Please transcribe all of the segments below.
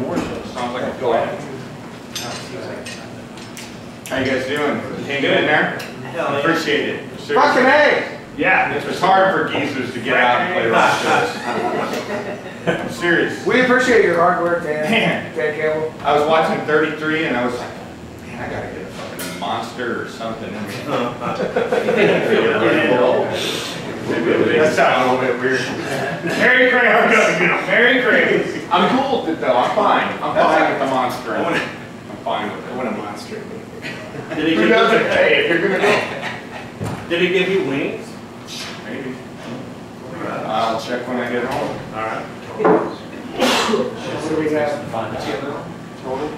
Sounds like a plan. How you guys doing? Hanging in there? Appreciate it. Seriously. Fucking A! Yeah, it's hard for geezers to get out and play rock shows. I'm serious. We appreciate your hard work, Dan. Man. Dan Campbell. I was watching 33 and I was like, man, I gotta get a fucking monster or something. That sounded a little bit weird. Merry Christmas. Merry Christmas. I'm cool with it though. I'm fine. I'm fine with the monster. I'm fine with it. What a monster. Did he, Who give doesn't? you, Hey, if you're gonna go. did he give you wings? Maybe. Uh, I'll check when I get home. All right. What do we have? Total?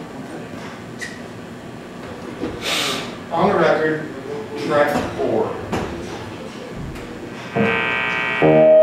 On the record, track four. Thank you.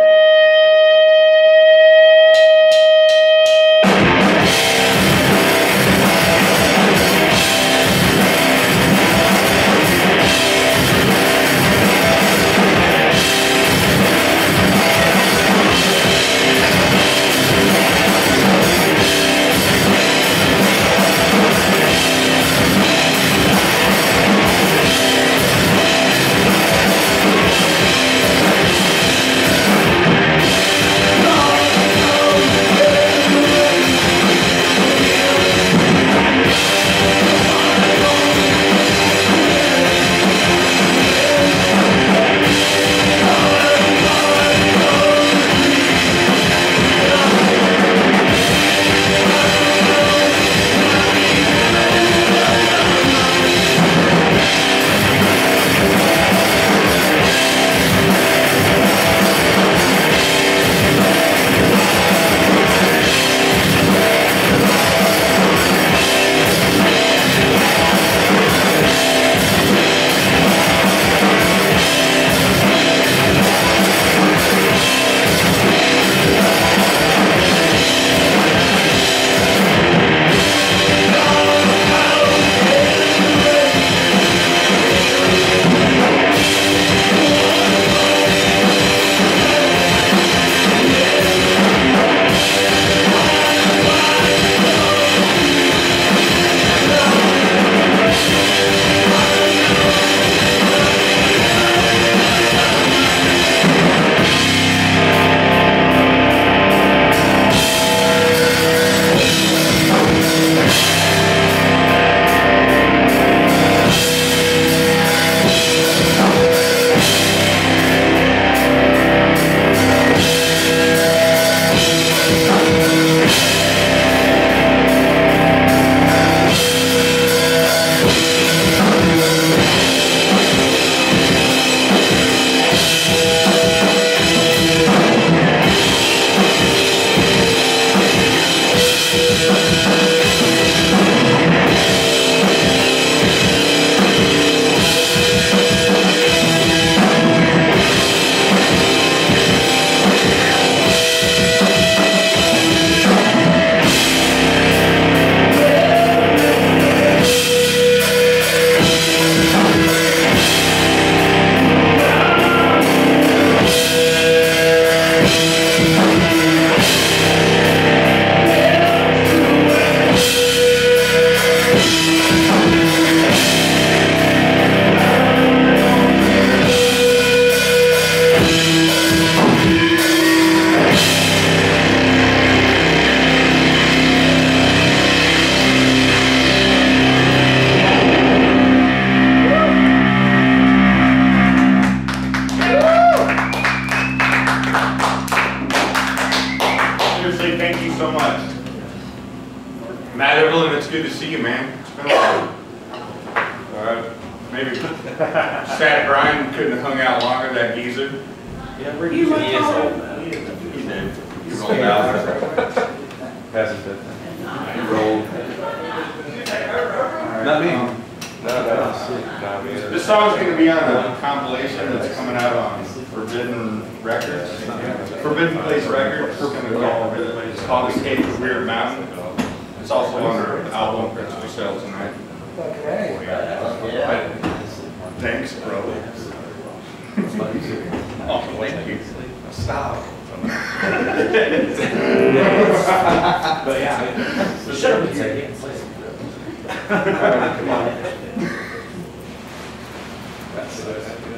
All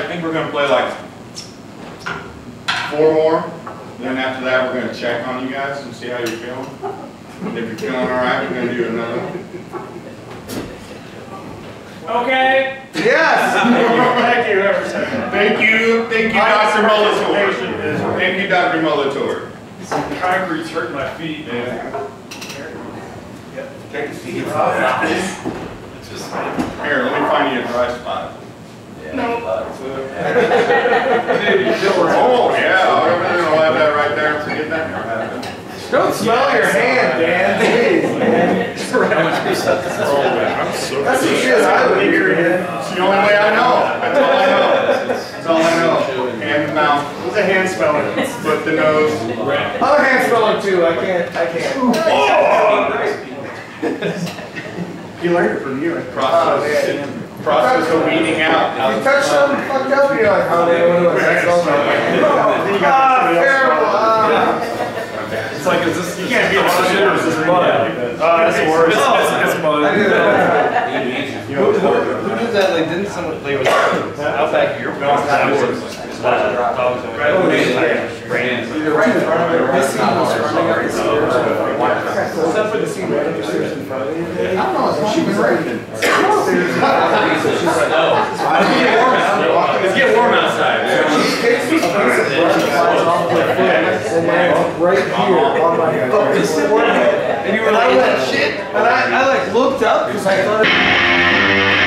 I think we're gonna play like four more. Then after that, we're gonna check on you guys and see how you're feeling. If you're feeling all right, we're gonna do another one. Okay. Yes! Thank you, ever. Thank you, thank you, Dr. Molitor. Thank you, Dr. Molitor. Concrete's hurting my feet, man. Yeah. Take a seat. Here, let me find you a dry spot. Oh, yeah, I'm gonna have that right there and forget that. Don't smell your hand, Dan, please, man. That's the shit I would hear, man. It's the only way I know. That's all I know. That's all I know. And the mouth. What's a hand smelling? But the nose. Other hand smelling too, I can't, I can't. You learned it from you. Oh, Process, man. Process of weeding out. If you touch something fucked up, you're like, oh, they went to a smells like. Ah, terrible, ah. It's like, is this, you can't be a shit or is this mud? Oh, that's worse. It's, it's mud. I do that. Who, who, who did that, like, didn't someone play with, out back of your place? Brands. Either right in front of it or this scene was running up the stairs. Except for the scene right upstairs in front of you. I don't know, she was right. Oh. It's getting warm outside. She takes this piece of brush, flies off her foot, and then right here on my forehead. And you were like, that shit? and I, I like looked up, cause I thought.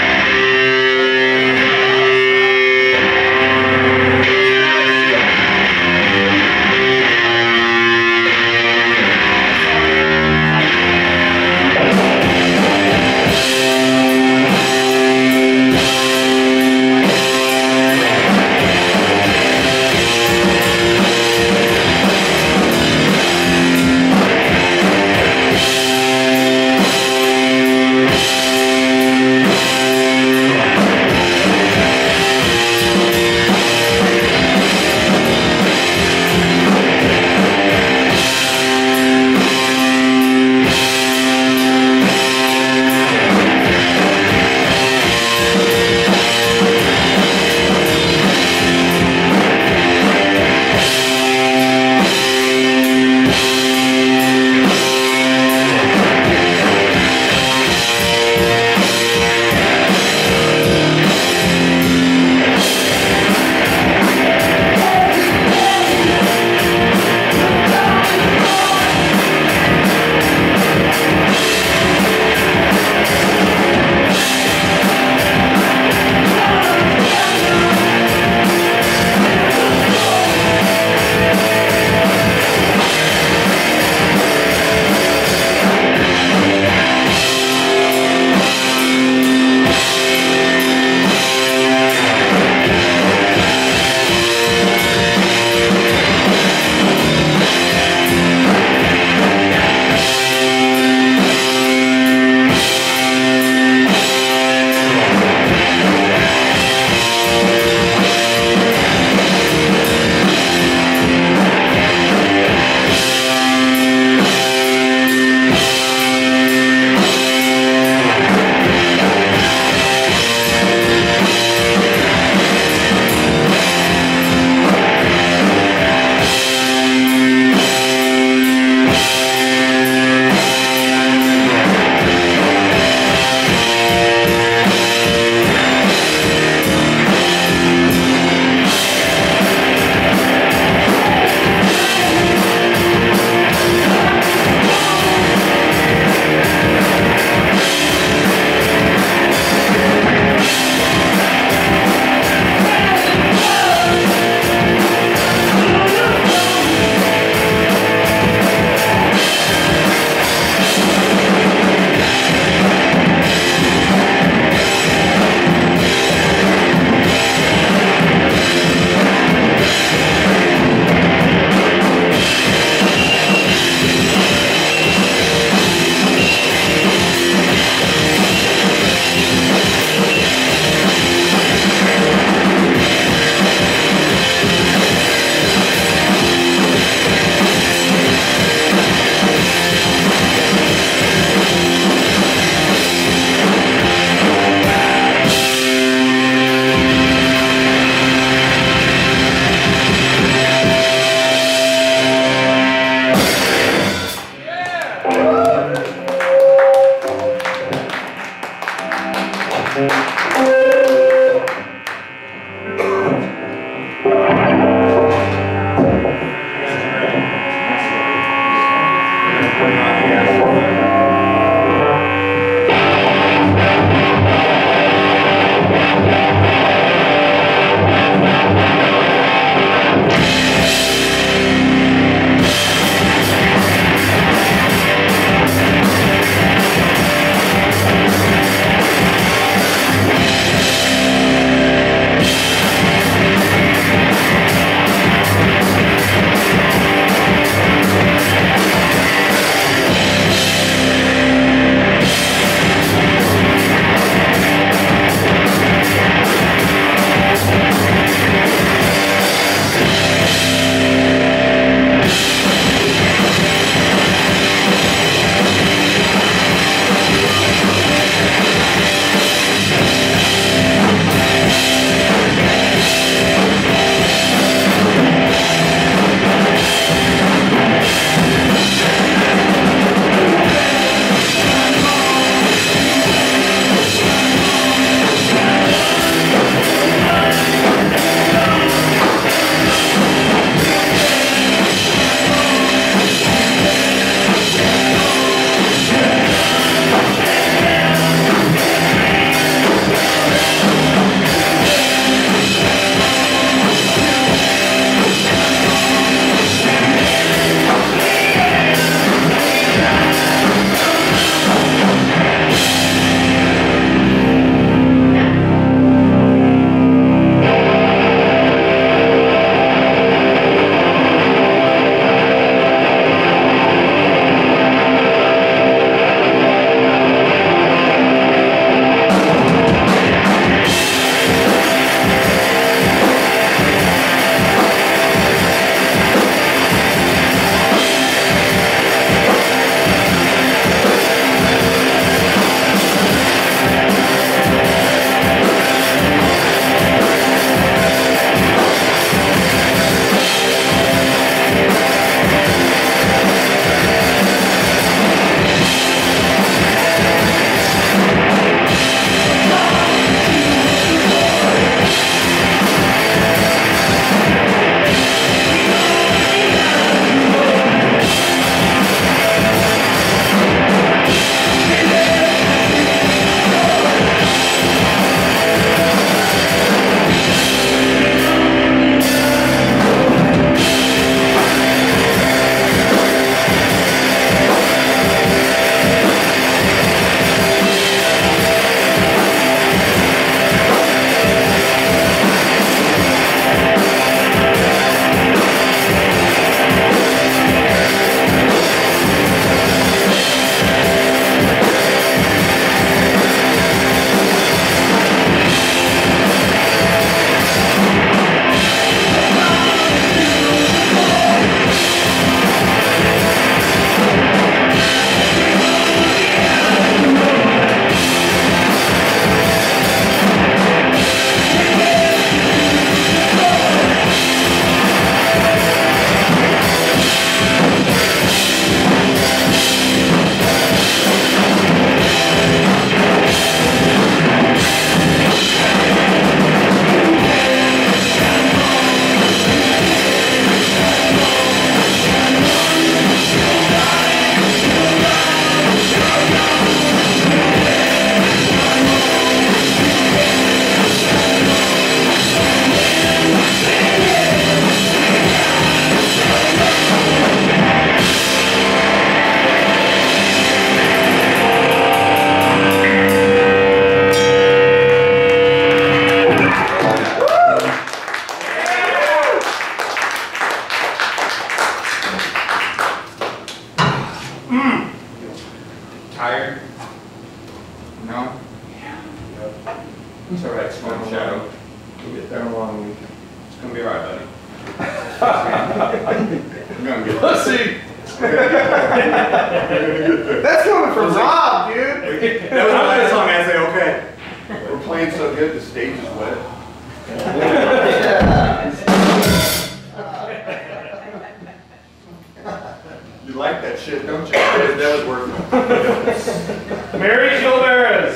Mary Kilverez.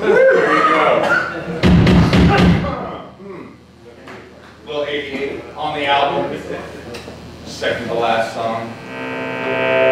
there you go. Hmm. Little 88 on the album. Second to last song.